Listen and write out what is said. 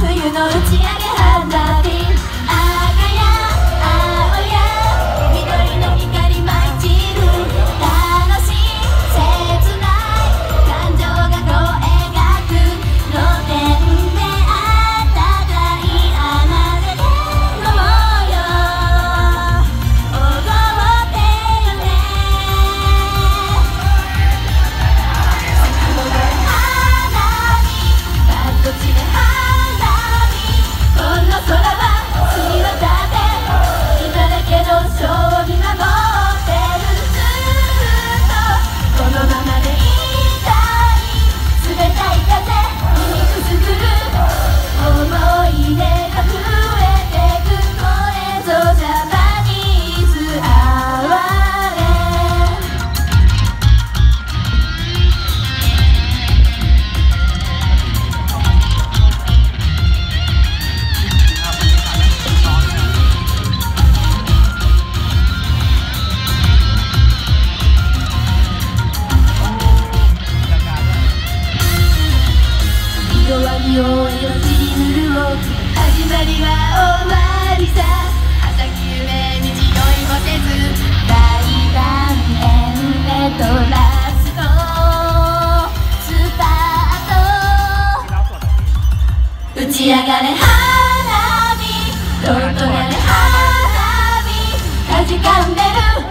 冬の打ち上げ花火りき夢に匂いもせず大断円でトラストスタート打ち上がれ花火ドンとなれ花火かじかんでる